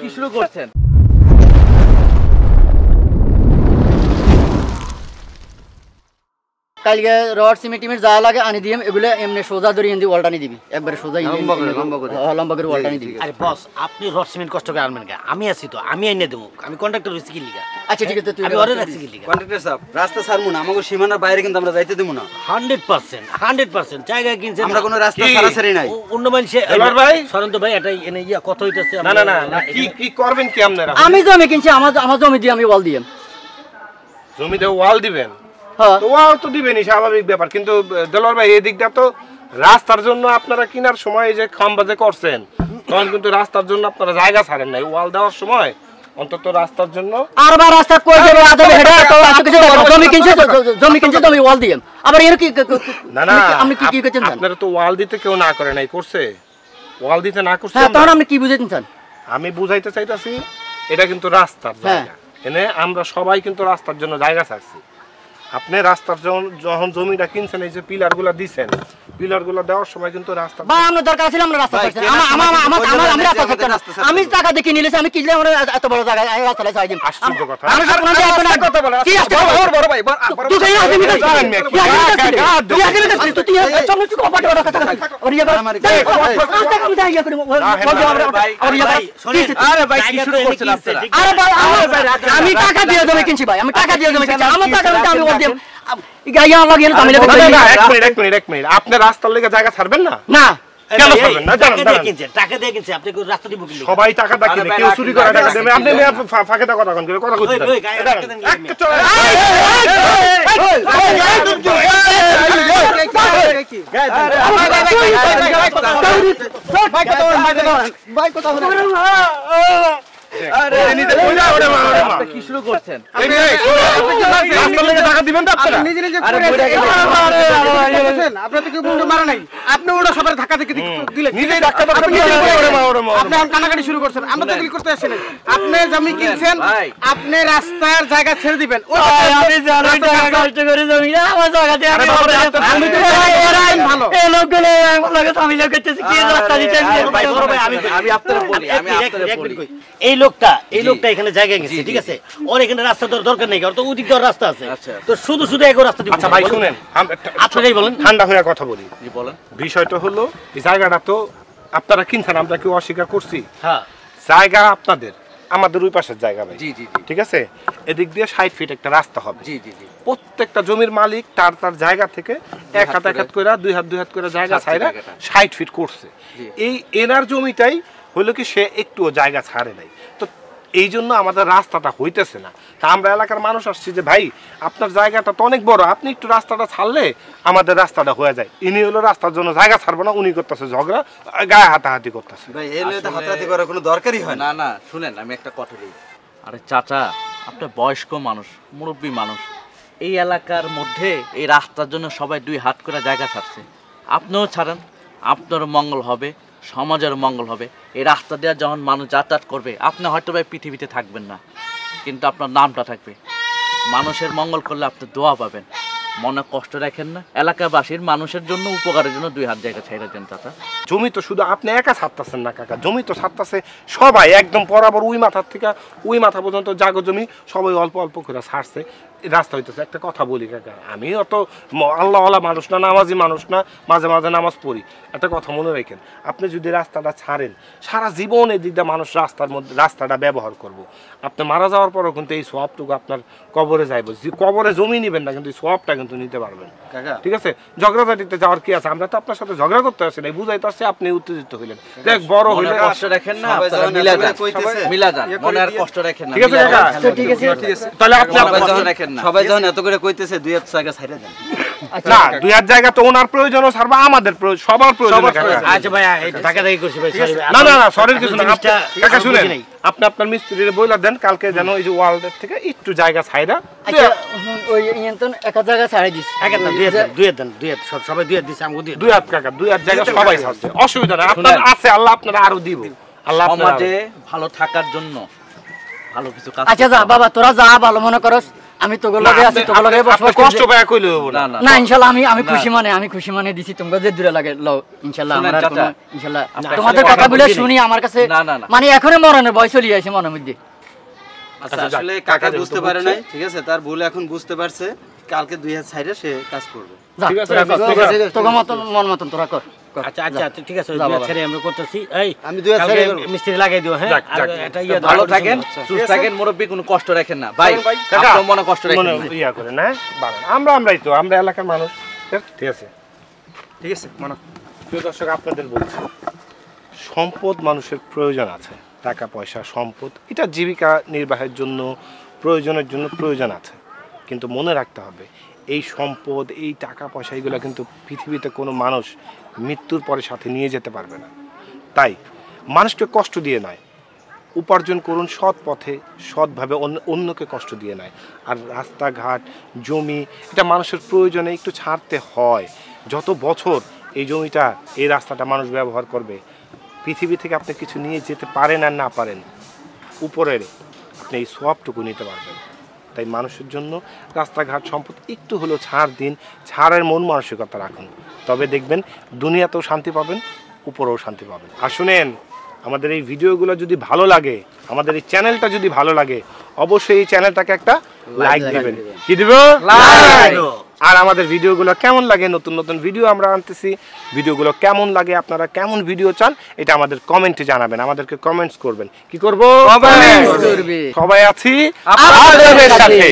কি শুরু করছেন কালকে রড সিমেন্ট টিমেন্ট যা লাগে আনি দিম এগুলো এমনি সোজা ধরে এনে ওয়ালটানি দিবি। একবারে সোজা লম্বা করে, লম্বা করে। হ্যাঁ, লম্বা করে ওয়ালটানি দিবি। আরে বস আপনি রড সিমেন্ট কষ্ট করে আনবেন কে? আমি আছি তো আমি এনে দেবো। আমি কন্ট্রাক্টর হয়েছি কি লিগা? আচ্ছা ঠিক আছে তুই আমি অর্ডার রাখছি কি লিগা? কন্ট্রাক্টর সাহেব রাস্তা ছাড়বো না আমাকে সীমানার বাইরে কিন্তু আমরা যাইতে দেবো না। হান্ড্রেড পার্সেন্ট হান্ড্রেড পার্সেন্ট জায়গা কিনছেন আমরা কোনো রাস্তা ছাড়াছাড়ি নাই। অন্য মানুষে এবার ভাই? সরন্ত ভাই এটাই এনে ইয়া কথা হইতেছে না না না কি কি করবেন কি আপনারা? আমি জমি কিনছি আমার আমার জমি দিয়ে আমি ওয়াল দিয়ে জমিতে ওয়াল দিবেন? তো ওয়াল তো দিবেনই স্বাভাবিক ব্যাপার। কিন্তু দেলোয়ার ভাই এই দিকটা তো রাস্তার জন্য আপনারা কিনার সময় যে খাম্বাজে করছেন তখন কিন্তু রাস্তার জন্য আপনারা জায়গা ছাড়েন নাই। ওয়াল দেওয়ার সময় অন্তত রাস্তার জন্য আর বার রাস্তা কই যাবে? আদবে হেডা তো এত কিছু জমি কিনছে জমি কিনছে তো আমি ওয়াল দিয়ে। আবার এর কি না না আপনি কি- কি করছেন? আপনারা তো ওয়াল দিতে কেউ না করে নাই করছে। ওয়াল দিতে না করছে হ্যাঁ তখন আপনি কি বুঝেছেন স্যার? আমি বুঝাইতে চাইতাছি এটা কিন্তু রাস্তার হ্যাঁ। জায়গা। এনে আমরা সবাই কিন্তু রাস্তার জন্য জায়গা ছাড়ছি। আপনি রাস্তার যখন জমিটা কিনছেন এই যে পিলারগুলা দিচ্ছেন দেওয়ার সময় কিন্তু রাস্তা বা আমরা দরকার ছিল আমরা রাস্তা করছি আমার আমার আমার আমার আমি রাস্তা যে না। আমি টাকা দিয়ে কিনে নিয়েছি আমি কিনলে আমরা এত বড় জায়গা এই রাস্তা চালাই দিন আশ্চর্য কথা। আমি সব কোনো জায়গা না কথা বলে, কি রাস্তা বড় বড় ভাই বড় বড় তুই কেন আদমি করছিস? জানেন না কি? তুই আদমি গা- করছিস? গা- গা- তুই তুই তুই তুই কপাট বড় কথা কথা আর ইয়া আমার যাই ভাই, ভাই, আমি যাই ইয়া করি ভাই, আর ইয়া ভাই, আরে ভাই, কি শুরু করছেন আপনারা? আরে ভাই আমি টাকা দিয়ে জমি কিনছি ভাই আমি টাকা দিয়ে জমি কিনছি আমার টাকা আমি ওর দিয়ে গাইয়া লাগে আমি না, লাগে না, এক মিনিট এক মিনিট এক মিনিট আপনি রাস্তার লেগে জায়গা ছাড়বেন না কেউ? সবাই টাকা চুরি করে টাকা দেবে আপনি ফাঁকে কথা কথা আপনি ওটা সবার ধাক্কা থেকে দিলেন। কানাকাটি শুরু করছেন আমরা তো করতে আপনি জমি কিনছেন আপনি রাস্তার জায়গা ছেড়ে দিবেন। এই কি লোকটা এই লোকটা এখানে জায়গা গেছে ঠিক আছে? ওর এখানে রাস্তা দেওয়ার দরকার নেই কারণ তো ওদিক দেওয়ার রাস্তা আছে। আচ্ছা। তো শুধু শুধু এক রাস্তা দিব আচ্ছা ভাই শুনেন আপনারাই বলেন। ঠান্ডা হয়ে কথা বলি। জি বলেন। বিষয়টা হলো এই জায়গাটা তো আপনারা কিনছেন আমরা কেউ অস্বীকার করছি? হ্যাঁ। জায়গা আপনাদের আমাদের ওই পাশের জায়গা ভাই। জি জি ঠিক আছে? এদিক দিয়ে ষাট ফিট একটা রাস্তা হবে। জি জি জি। প্রত্যেকটা জমির মালিক তার তার জায়গা থেকে এক হাত এক হাত করে দুই হাত দুই হাত করে জায়গা ছাইরা। ষাট ফিট করছে। এই এনার জমিটাই হইল কি সে একটুও জায়গা ছাড়ে নাই। তো এই জন্য আমাদের রাস্তাটা হইতেছে না। তা আমরা এলাকার মানুষ আসছি যে ভাই আপনার জায়গাটা তো অনেক বড় আপনি একটু রাস্তাটা ছাড়লে আমাদের রাস্তাটা হয়ে যায়। ইনি হলো রাস্তার জন্য জায়গা ছাড়বো না উনি করতেছে ঝগড়া গায়ে হাতাহাতি করতেছে। ভাই এই তো হাতাহাতি করার কোনো দরকারই হয় না। না না শুনেন আমি একটা কথা বলি। আরে চাচা আপনার বয়স্ক মানুষ মুরব্বী মানুষ। এই এলাকার মধ্যে এই রাস্তার জন্য সবাই দুই হাত করে জায়গা ছাড়ছে। আপনিও ছাড়েন আপনার মঙ্গল হবে। সমাজের মঙ্গল হবে। এই রাস্তা দিয়ে যখন মানুষ যাতায়াত করবে, আপনি হয়তো ভাই পৃথিবীতে থাকবেন না, কিন্তু আপনার নামটা থাকবে। মানুষের মঙ্গল করলে আপনি দোয়া পাবেন। মনে কষ্ট রাখেন না? এলাকাবাসীর মানুষের জন্য উপকারের জন্য দুই হাত জায়গা ছেড়ে দেন চাচা। জমি তো শুধু আপনি একা ছাড়তেছেন না কাকা, জমি তো ছাড়তেছে সবাই, একদম বরাবর ওই মাথার থেকে ওই মাথা পর্যন্ত জাগো জমি সবাই অল্প অল্প করে ছাড়ছে। রাস্তা হইতেছে, একটা কথা বলি কাকা, আমি অত আল্লাহওয়ালা মানুষ না, নামাজি মানুষ না, মাঝে মাঝে নামাজ পড়ি। একটা কথা মনে রাখেন, আপনি যদি রাস্তাটা ছাড়েন, সারা জীবন এদিকটা মানুষ রাস্তার মধ্যে, রাস্তাটা ব্যবহার করব। আপনি মারা যাওয়ার পরও কিন্তু এই সোয়াবটুকু আপনার কবরে যাইব। কবরে জমি নেবেন না, কিন্তু এই সোয়াবটা কিন্তু নিতে পারবেন। ঠিক আছে? ঝগড়াঝাটিতে যাওয়ার কি আছে? আমরা তো আপনার সাথে ঝগড়া করতে আসি নাই বুঝাইতে আসছি আপনি উত্তেজিত হইলেন। দেখ বড় হইলে কষ্ট রাখেন না মিলা যান মিলা যান ইয়ে মনে আর কষ্ট রাখেন না ঠিক আছে মিলা কাকা? যান। তো ঠিক আছে তাহলে আপনি সবাই যখন রাখেন না। সবাই যখন এত করে কইতেছে দুই এক জায়গা ছাইরা দেন। না দুই হাজার জায়গা তো ওনার প্রয়োজনও ছাড়বা আমাদের সবার প্রয়োজন আচ্ছা ভাই টাকা দিয়ে করছি ভাই না না না সরের কিছু না। শুনেন। আপনি আপনার মিস্ত্রির বইলা দেন কালকে যেন এই যে ওয়ার্ল্ডের থেকে একটু জায়গা ছাইরা আচ্ছা ওই ইয়েন্তন এক জায়গা ছাড়াই দিস এক না, দুই হাত দুই হাত দুই হাত, সবাই দুই হাত দিছে, আমাকে দুই দুই হাত কাকা দুই হাত জায়গা সবাই ছাড়ছে। অসুবিধা নেই আপনার আছে আল্লাহ আপনারা আরও দিব। আল্লাহ সমাজে ভালো থাকার জন্য ভালো কিছু কাজ আচ্ছা যা বাবা তোরা যা ভালো মনে করস। আমি না, লগে আছি তোগুলো লগে বসবাস কষ্ট পায়া কইলে না। না না না আমি আমি খুশি মানে আমি খুশি মানে দিছি তোমরা যে দূরে লাগে লও ইনশাল্লাহ শুনেন আমার কোনো ইনশাল্লাহ। তোমাদের কথা বলে শুনি আমার কাছে। মানে এখনই মরণের বয়স চলে আসে মনের মধ্যে। আচ্ছা আচ্ছা, আসলে কাকা বুঝতে পারে নাই ঠিক আছে তার ভুল এখন বুঝতে পারছে। কালকে দুই হাত সাইডে সে কাজ করবে। ঠিক আছে, তোরা আছে, মতন মন মতন তোরা কর, আচ্ছা আচ্ছা আচ্ছা, ঠিক আছে দুই ছেড়ে আমরা করতেছি। এই আমি দুই ছেড়ে মিস্ত্রি লাগাই দিও হ্যাঁ? যাক, আর যাক, একটা ইয়ে দাও, ভালো আচ্ছা, থাকেন আচ্ছা। সুস্থ থাকেন মুরব্বী কোনো কষ্ট রাখেন না। ভাই আপনার মনে কষ্ট রাখেন। না। ইয়া করে না আমরা আমরাই তো আমরা এলাকার মানুষ। ঠিক আছে। ঠিক আছে মনে। প্রিয় দর্শক আপনাদের বলছি সম্পদ মানুষের প্রয়োজন আছে। টাকা পয়সা সম্পদ এটা জীবিকা নির্বাহের জন্য প্রয়োজনের জন্য প্রয়োজন আছে। কিন্তু মনে রাখতে হবে এই সম্পদ, এই টাকা পয়সা এগুলো কিন্তু পৃথিবীতে কোনো মানুষ মৃত্যুর পরে সাথে নিয়ে যেতে পারবে না। তাই মানুষকে কষ্ট দিয়ে নয়, উপার্জন করুন সৎ পথে, সৎভাবে অন্য, অন্যকে কষ্ট দিয়ে নয়। আর রাস্তাঘাট, জমি, এটা মানুষের প্রয়োজনে একটু ছাড়তে হয়। যত বছর এই জমিটা, এই রাস্তাটা মানুষ ব্যবহার করবে, পৃথিবী থেকে আপনি কিছু নিয়ে যেতে পারেন আর না পারেন, উপরের আপনি এই সবটুকু নিতে পারবেন। তাই মানুষের জন্য রাস্তাঘাট সম্পদ একটু হলেও ছাড় দিন ছাড়ের মন মানসিকতা রাখুন। তবে দেখবেন দুনিয়াতেও শান্তি পাবেন উপরেও শান্তি পাবেন। আর শুনেন আমাদের এই ভিডিওগুলো যদি ভালো লাগে আমাদের এই চ্যানেলটা যদি ভালো লাগে অবশ্যই এই চ্যানেলটাকে একটা লাইক দেবেন। কি দিব? Like! আর আমাদের ভিডিওগুলো কেমন লাগে? নতুন নতুন ভিডিও আমরা আনতেছি। ভিডিওগুলো কেমন লাগে? আপনারা কেমন ভিডিও চান? এটা আমাদের কমেন্টে জানাবেন। আমাদেরকে কমেন্টস করবেন। কি করব? সবাই আছি। আপনাদের। সাথে।